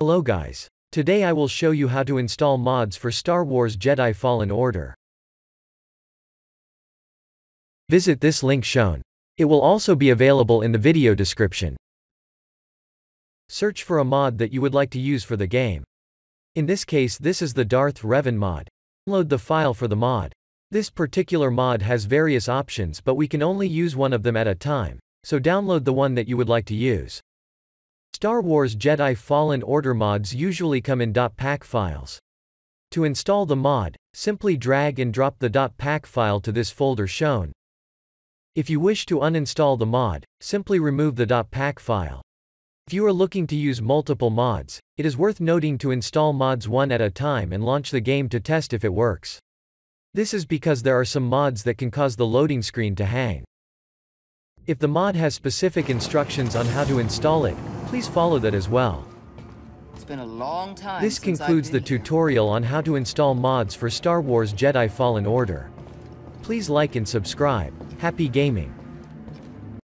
Hello guys. Today I will show you how to install mods for Star Wars Jedi Fallen Order. Visit this link shown. It will also be available in the video description. Search for a mod that you would like to use for the game. In this case this is the Darth Revan mod. Download the file for the mod. This particular mod has various options but we can only use one of them at a time, so download the one that you would like to use. Star Wars Jedi Fallen Order mods usually come in .pak files. To install the mod, simply drag and drop the .pak file to this folder shown. If you wish to uninstall the mod, simply remove the .pak file. If you are looking to use multiple mods, it is worth noting to install mods one at a time and launch the game to test if it works. This is because there are some mods that can cause the loading screen to hang. If the mod has specific instructions on how to install it, please follow that as well. It's been a long time This concludes the here. tutorial on how to install mods for Star Wars Jedi Fallen Order. Please like and subscribe. Happy gaming!